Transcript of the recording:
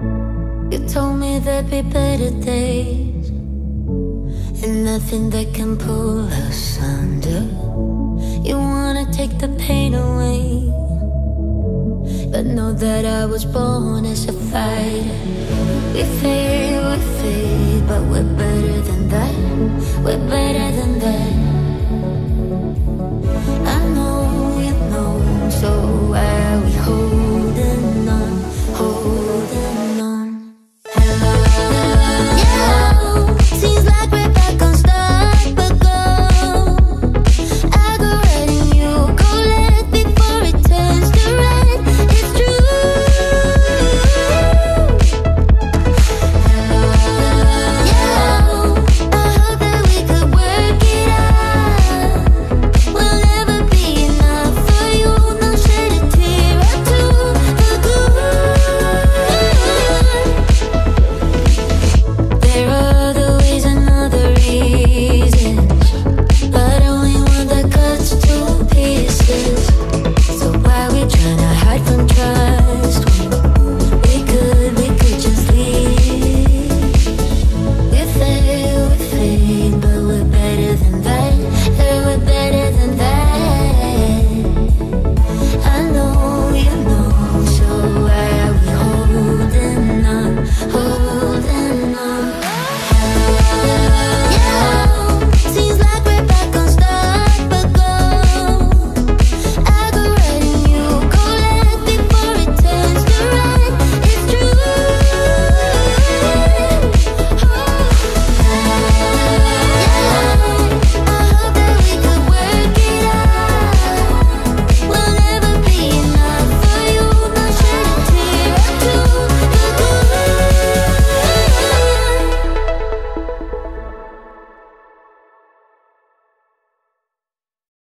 You told me there'd be better days, and nothing that can pull us under. You wanna take the pain away, but know that I was born as a fighter. We fade, we fade, but we're better than that. We're better